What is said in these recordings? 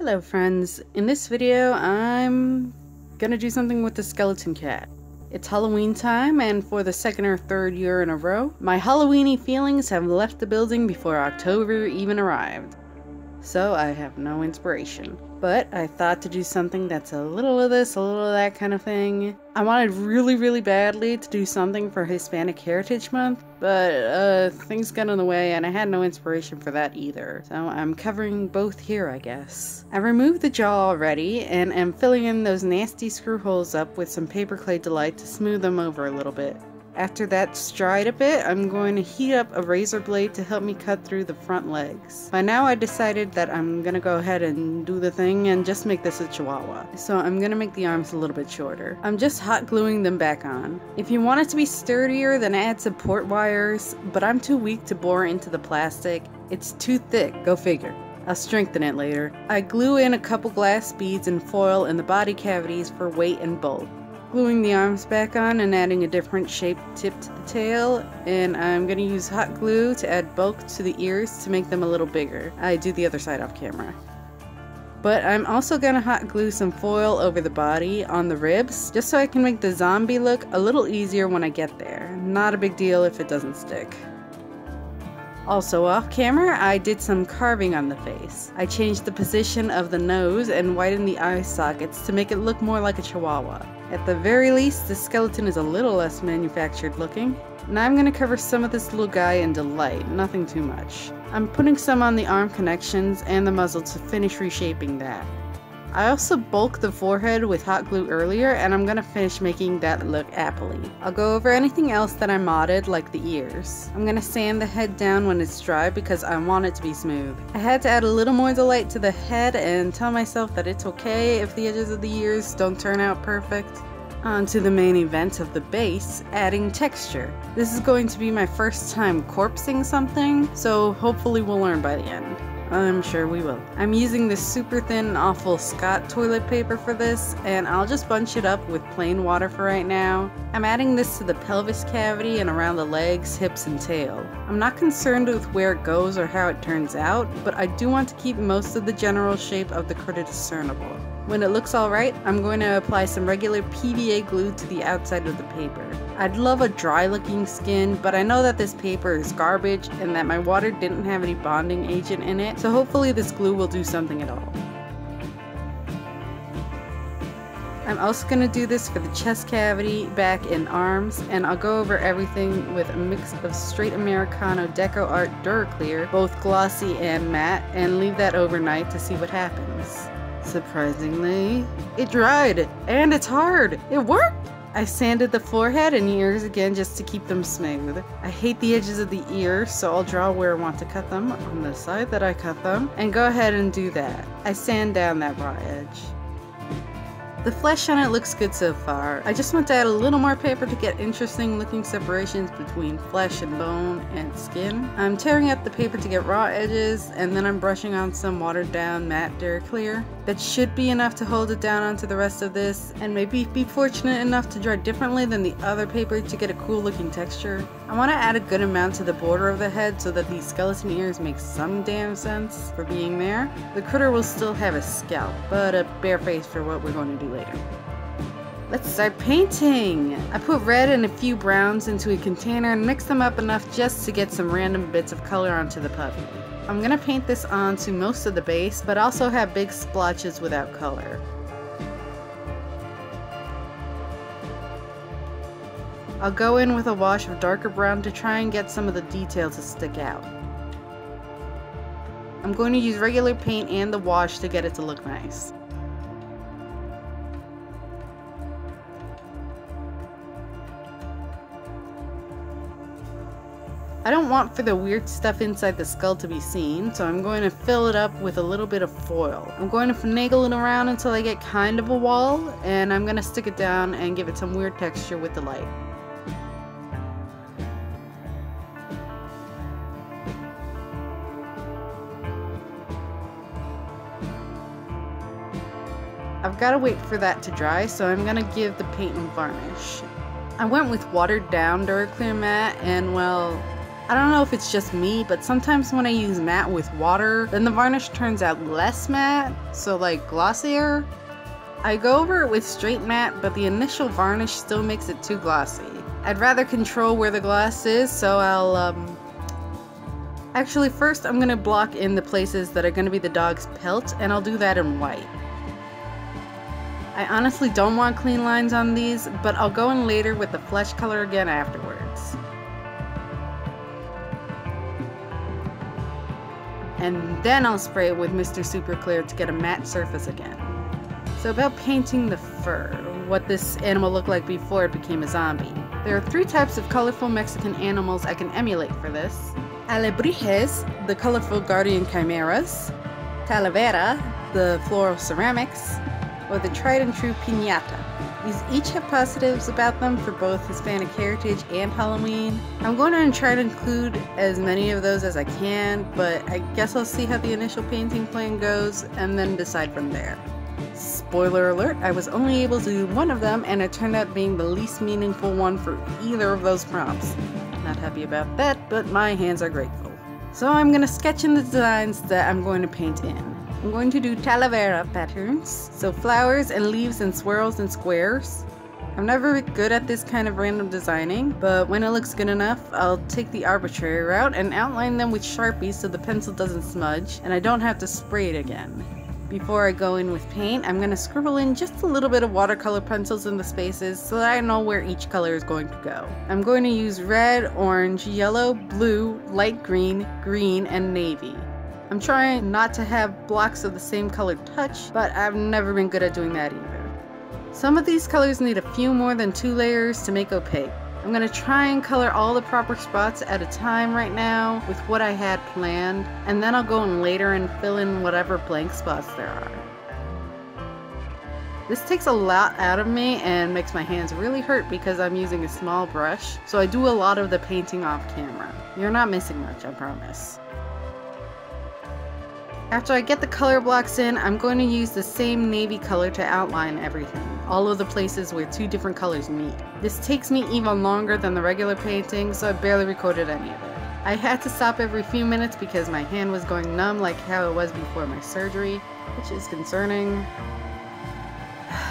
Hello friends, in this video I'm gonna do something with the skeleton cat. It's Halloween time and for the second or third year in a row, my Halloweeny feelings have left the building before October even arrived. So I have no inspiration. But I thought to do something that's a little of this, a little of that kind of thing. I wanted really, really badly to do something for Hispanic Heritage Month, but uh, things got in the way and I had no inspiration for that either. So I'm covering both here, I guess. I removed the jaw already and am filling in those nasty screw holes up with some Paperclay Delight to smooth them over a little bit. After that's dried a bit, I'm going to heat up a razor blade to help me cut through the front legs. By now I decided that I'm gonna go ahead and do the thing and just make this a chihuahua. So I'm gonna make the arms a little bit shorter. I'm just hot gluing them back on. If you want it to be sturdier, then add support wires, but I'm too weak to bore into the plastic. It's too thick, go figure. I'll strengthen it later. I glue in a couple glass beads and foil in the body cavities for weight and bulk gluing the arms back on and adding a different shape tip to the tail and I'm going to use hot glue to add bulk to the ears to make them a little bigger. I do the other side off camera. But I'm also going to hot glue some foil over the body on the ribs just so I can make the zombie look a little easier when I get there. Not a big deal if it doesn't stick. Also off camera, I did some carving on the face. I changed the position of the nose and widened the eye sockets to make it look more like a chihuahua. At the very least, the skeleton is a little less manufactured looking. Now I'm going to cover some of this little guy in Delight, nothing too much. I'm putting some on the arm connections and the muzzle to finish reshaping that. I also bulked the forehead with hot glue earlier and I'm gonna finish making that look appley. I'll go over anything else that I modded like the ears. I'm gonna sand the head down when it's dry because I want it to be smooth. I had to add a little more delight to the head and tell myself that it's okay if the edges of the ears don't turn out perfect. On to the main event of the base, adding texture. This is going to be my first time corpsing something, so hopefully we'll learn by the end. I'm sure we will. I'm using this super thin awful Scott toilet paper for this and I'll just bunch it up with plain water for right now. I'm adding this to the pelvis cavity and around the legs, hips, and tail. I'm not concerned with where it goes or how it turns out, but I do want to keep most of the general shape of the critter discernible. When it looks alright, I'm going to apply some regular PVA glue to the outside of the paper. I'd love a dry looking skin, but I know that this paper is garbage and that my water didn't have any bonding agent in it, so hopefully this glue will do something at all. I'm also going to do this for the chest cavity, back, and arms, and I'll go over everything with a mix of straight Americana Deco Art Duraclear, both glossy and matte, and leave that overnight to see what happens. Surprisingly, it dried, and it's hard. It worked! I sanded the forehead and ears again just to keep them smooth. I hate the edges of the ears, so I'll draw where I want to cut them on the side that I cut them, and go ahead and do that. I sand down that raw edge. The flesh on it looks good so far. I just want to add a little more paper to get interesting looking separations between flesh and bone and skin. I'm tearing up the paper to get raw edges and then I'm brushing on some watered down matte Duraclear. That should be enough to hold it down onto the rest of this and maybe be fortunate enough to dry differently than the other paper to get a cool looking texture. I want to add a good amount to the border of the head so that these skeleton ears make some damn sense for being there. The critter will still have a scalp, but a bare face for what we're going to do later. Let's start painting! I put red and a few browns into a container and mix them up enough just to get some random bits of color onto the puppy. I'm gonna paint this onto most of the base, but also have big splotches without color. I'll go in with a wash of darker brown to try and get some of the detail to stick out. I'm going to use regular paint and the wash to get it to look nice. I don't want for the weird stuff inside the skull to be seen, so I'm going to fill it up with a little bit of foil. I'm going to finagle it around until I get kind of a wall, and I'm going to stick it down and give it some weird texture with the light. I've got to wait for that to dry, so I'm going to give the paint and varnish. I went with watered down Duraclear matte, and well, I don't know if it's just me, but sometimes when I use matte with water, then the varnish turns out less matte, so like glossier. I go over it with straight matte, but the initial varnish still makes it too glossy. I'd rather control where the gloss is, so I'll, um... Actually, first I'm gonna block in the places that are gonna be the dog's pelt, and I'll do that in white. I honestly don't want clean lines on these, but I'll go in later with the flesh color again afterwards. And then I'll spray it with Mr. Super Clear to get a matte surface again. So about painting the fur, what this animal looked like before it became a zombie. There are three types of colorful Mexican animals I can emulate for this. Alebrijes, the colorful guardian chimeras, Talavera, the floral ceramics, or the tried and true piñata. These each have positives about them for both Hispanic heritage and Halloween. I'm going to try to include as many of those as I can, but I guess I'll see how the initial painting plan goes and then decide from there. Spoiler alert, I was only able to do one of them and it turned out being the least meaningful one for either of those prompts. Not happy about that, but my hands are grateful. So I'm going to sketch in the designs that I'm going to paint in. I'm going to do Talavera patterns, so flowers and leaves and swirls and squares. I'm never good at this kind of random designing, but when it looks good enough, I'll take the arbitrary route and outline them with Sharpie so the pencil doesn't smudge and I don't have to spray it again. Before I go in with paint, I'm going to scribble in just a little bit of watercolor pencils in the spaces so that I know where each color is going to go. I'm going to use red, orange, yellow, blue, light green, green, and navy. I'm trying not to have blocks of the same color touch, but I've never been good at doing that either. Some of these colors need a few more than two layers to make opaque. I'm going to try and color all the proper spots at a time right now with what I had planned, and then I'll go in later and fill in whatever blank spots there are. This takes a lot out of me and makes my hands really hurt because I'm using a small brush, so I do a lot of the painting off camera. You're not missing much, I promise. After I get the color blocks in, I'm going to use the same navy color to outline everything, all of the places where two different colors meet. This takes me even longer than the regular painting, so I barely recorded any of it. I had to stop every few minutes because my hand was going numb like how it was before my surgery, which is concerning.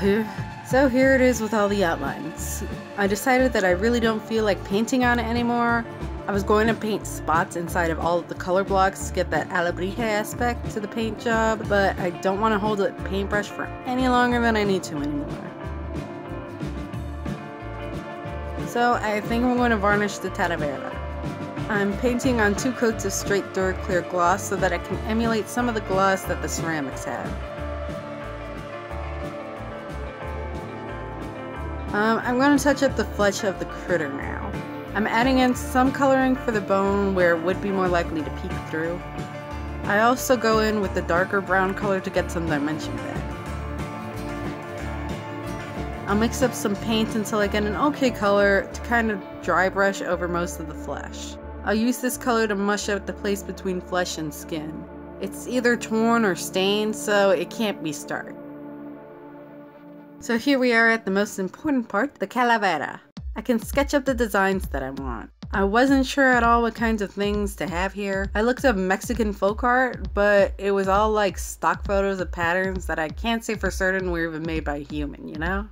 so here it is with all the outlines. I decided that I really don't feel like painting on it anymore, I was going to paint spots inside of all of the color blocks to get that alebrije aspect to the paint job, but I don't want to hold a paintbrush for any longer than I need to anymore. So I think I'm going to varnish the Talavera. I'm painting on two coats of straight Duraclear gloss so that I can emulate some of the gloss that the ceramics had. Um, I'm going to touch up the flesh of the critter now. I'm adding in some coloring for the bone where it would be more likely to peek through. I also go in with the darker brown color to get some dimension back. I'll mix up some paint until I get an okay color to kind of dry brush over most of the flesh. I'll use this color to mush out the place between flesh and skin. It's either torn or stained, so it can't be stark. So here we are at the most important part, the calavera. I can sketch up the designs that I want. I wasn't sure at all what kinds of things to have here. I looked up Mexican folk art, but it was all like stock photos of patterns that I can't say for certain were even made by a human, you know?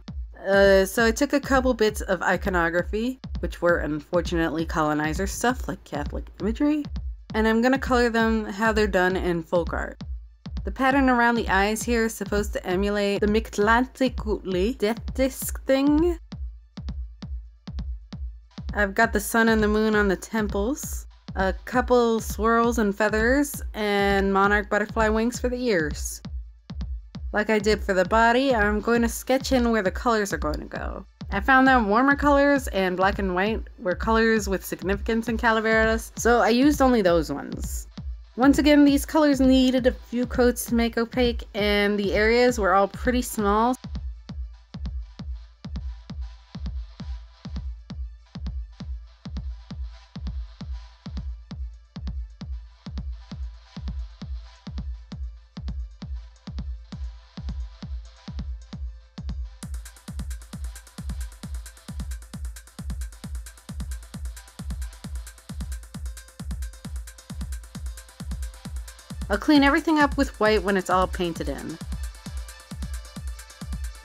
Uh, so I took a couple bits of iconography, which were unfortunately colonizer stuff like Catholic imagery, and I'm gonna color them how they're done in folk art. The pattern around the eyes here is supposed to emulate the Mictlantecuhtli death disc thing I've got the sun and the moon on the temples, a couple swirls and feathers, and monarch butterfly wings for the ears. Like I did for the body, I'm going to sketch in where the colors are going to go. I found that warmer colors and black and white were colors with significance in Calaveras, so I used only those ones. Once again, these colors needed a few coats to make opaque, and the areas were all pretty small, I'll clean everything up with white when it's all painted in.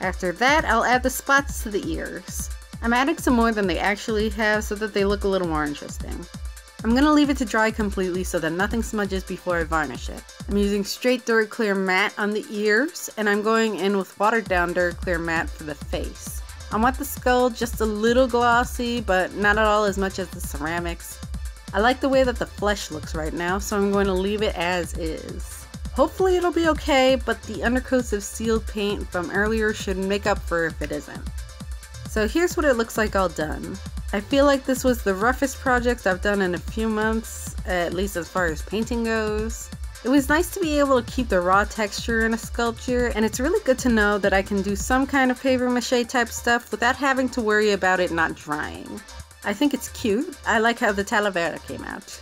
After that, I'll add the spots to the ears. I'm adding some more than they actually have so that they look a little more interesting. I'm going to leave it to dry completely so that nothing smudges before I varnish it. I'm using straight Duraclear matte on the ears, and I'm going in with watered down Duraclear matte for the face. I want the skull just a little glossy, but not at all as much as the ceramics. I like the way that the flesh looks right now, so I'm going to leave it as is. Hopefully it'll be okay, but the undercoats of sealed paint from earlier should make up for if it isn't. So here's what it looks like all done. I feel like this was the roughest project I've done in a few months, at least as far as painting goes. It was nice to be able to keep the raw texture in a sculpture, and it's really good to know that I can do some kind of paper mache type stuff without having to worry about it not drying. I think it's cute. I like how the Talavera came out.